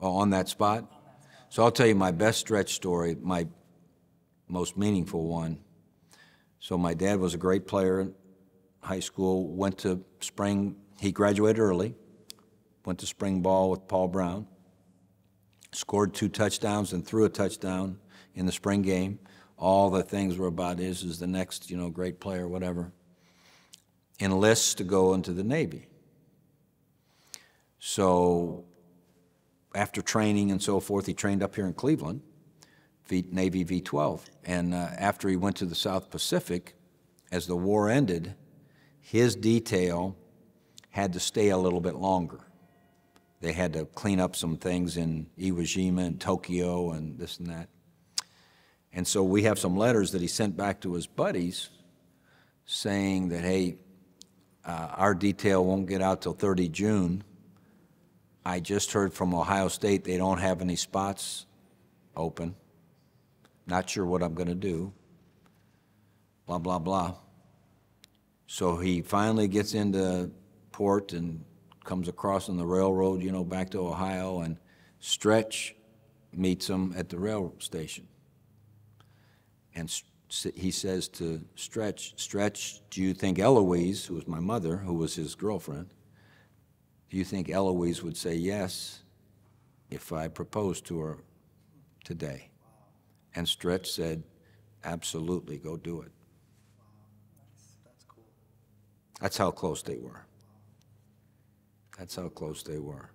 Oh, on that spot? So I'll tell you my best stretch story, my most meaningful one. So my dad was a great player in high school, went to spring, he graduated early, went to spring ball with Paul Brown, scored two touchdowns and threw a touchdown in the spring game. All the things were about is is the next, you know, great player, whatever. Enlists to go into the Navy. So after training and so forth, he trained up here in Cleveland, v, Navy V-12. And uh, after he went to the South Pacific, as the war ended, his detail had to stay a little bit longer. They had to clean up some things in Iwo Jima and Tokyo and this and that. And so we have some letters that he sent back to his buddies saying that, hey, uh, our detail won't get out till 30 June. I just heard from Ohio State they don't have any spots open. Not sure what I'm going to do. Blah, blah, blah. So he finally gets into port and comes across on the railroad, you know, back to Ohio, and Stretch meets him at the railroad station. And he says to Stretch, Stretch, do you think Eloise, who was my mother, who was his girlfriend, do you think Eloise would say yes if I proposed to her today? And Stretch said, absolutely, go do it. That's how close they were. That's how close they were.